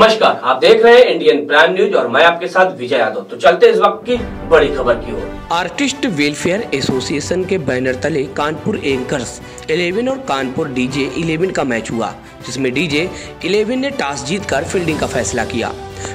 नमस्कार, आप देख रहे हैं इंडियन प्राइम न्यूज़ और मैं आपके साथ विजय यादव। तो चलते इस वक्त की बड़ी खबर की ओर। आर्टिस्ट वेलफेयर एसोसिएशन के बैनर तले कानपुर एंकर्स 11 और कानपुर डीजे 11 का मैच हुआ, जिसमें डीजे 11 ने टॉस जीतकर फील्डिंग का फैसला किया।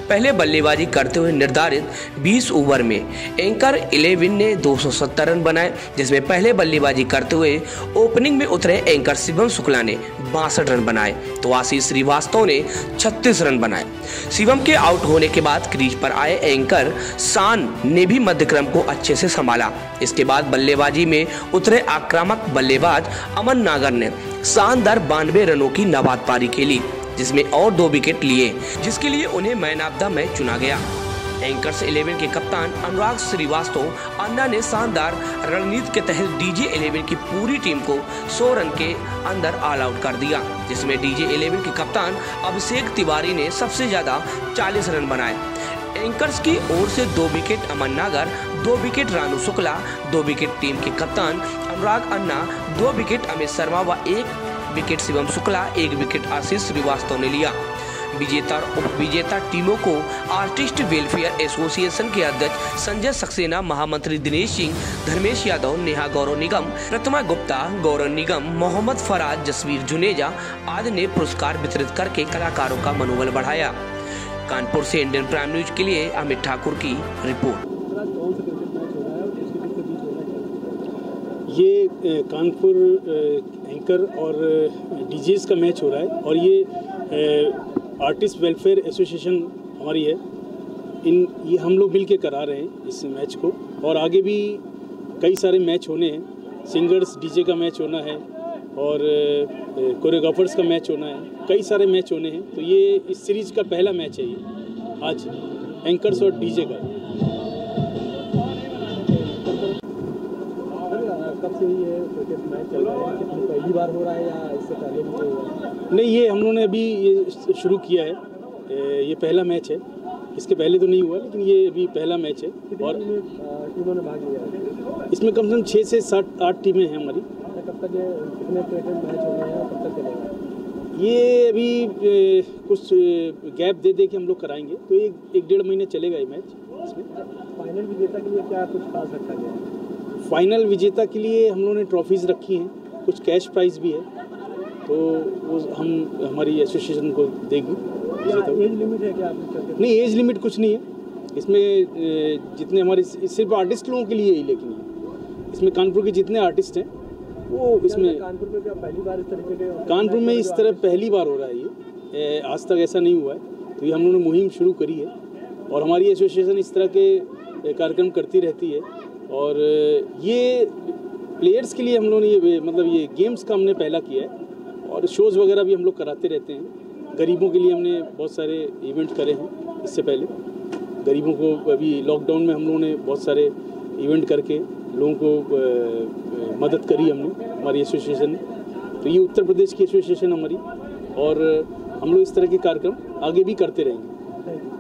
पहले बल्लेबाजी करते हुए निर्धारित 20 ओवर में एंकर 11 ने 270 रन बनाए, जिसमें पहले बल्लेबाजी करते हुए ओपनिंग में उतरे एंकर शिवम शुक्ला ने बासठ रन बनाए तो आशीष श्रीवास्तव ने 36 रन बनाए। शिवम के आउट होने के बाद क्रीज पर आए एंकर शान ने भी मध्यक्रम को अच्छे से संभाला। इसके बाद बल्लेबाजी में उतरे आक्रामक बल्लेबाज अमन नागर ने शानदार बानवे रनों की नबाद पारी खेली। जिसमें और दो विकेट लिए, जिसके लिए उन्हें मैन ऑफ़ द मैच चुना गया। एंकर्स 11 के कप्तान अनुराग श्रीवास्तव, अन्ना ने शानदार रणनीति के तहत डीजे 11 की पूरी टीम को 100 रन के अंदर ऑल आउट कर दिया, जिसमें डीजे 11 के कप्तान अभिषेक तिवारी ने सबसे ज़्यादा 40 रन बनाए। एंकर्स की ओर से दो विकेट अमन नागर, दो विकेट रानू शुक्ला, दो विकेट टीम के कप्तान अनुराग अन्ना, दो विकेट अमित शर्मा व एक विकेट शिवम शुक्ला, एक विकेट आशीष श्रीवास्तव ने लिया। विजेता और उप विजेता टीमों को आर्टिस्ट वेलफेयर एसोसिएशन के अध्यक्ष संजय सक्सेना, महामंत्री दिनेश सिंह, धर्मेश यादव, नेहा गौरव निगम प्रतिमा गुप्ता, गौरव निगम, मोहम्मद फराज, जसवीर जुनेजा आदि ने पुरस्कार वितरित करके कलाकारों का मनोबल बढ़ाया। कानपुर से इंडियन प्राइम न्यूज़ के लिए अमित ठाकुर की रिपोर्ट। ये कानपुर एंकर और डीजेस का मैच हो रहा है और ये आर्टिस्ट वेलफेयर एसोसिएशन हमारी है। इन, ये हम लोग मिल के करा रहे हैं इस मैच को और आगे भी कई सारे मैच होने हैं। सिंगर्स डीजे का मैच होना है और कोरियोग्राफर्स का मैच होना है। कई सारे मैच होने हैं। तो ये इस सीरीज़ का पहला मैच है ये। आज एंकर्स और डीजे का। कब से ये क्रिकेट मैच चल रहा है। पहली बार हो रहा है या इससे पहले भी नहीं ये हम लोगों ने अभी ये शुरू किया है। ये पहला मैच है। इसके पहले तो नहीं हुआ लेकिन ये अभी पहला मैच है। और टीमों ने भाग लिया? इसमें कम से कम छः से सात आठ टीमें हैं हमारी। कब तक ये कितने क्रिकेट मैच हो रहे हैं कब तक चलेगा? ये अभी कुछ गैप दे दे के हम लोग कराएँगे। तो एक एक डेढ़ महीने चलेगा ये मैच। इसमें फाइनल विजेता के लिए क्या कुछ खास रखा गया? है फाइनल विजेता के लिए हम लोगों ने ट्रॉफीज़ रखी हैं। कुछ कैश प्राइज़ भी है। तो वो हम हमारी एसोसिएशन को देगी। एज लिमिट है क्या नहीं एज लिमिट कुछ नहीं है। इसमें जितने हमारे सिर्फ़ आर्टिस्ट लोगों के लिए ही लेकिन इसमें कानपुर के जितने आर्टिस्ट हैं वो इसमें कानपुर में पहली बार इस तरीके के कानपुर में इस तरह पहली बार हो रहा है ये। आज तक ऐसा नहीं हुआ है। तो ये हम लोगों ने मुहिम शुरू करी है। और हमारी एसोसिएशन इस तरह के कार्यक्रम करती रहती है। और ये प्लेयर्स के लिए हम लोगों ने ये मतलब ये गेम्स का हमने पहला किया है और शोज़ वगैरह भी हम लोग कराते रहते हैं। गरीबों के लिए हमने बहुत सारे इवेंट करे हैं इससे पहले। गरीबों को अभी लॉकडाउन में हम लोगों ने बहुत सारे इवेंट करके लोगों को मदद करी हमने, हमारी एसोसिएशन ने। तो ये उत्तर प्रदेश की एसोसिएशन हमारी और हम लोग इस तरह के कार्यक्रम आगे भी करते रहेंगे।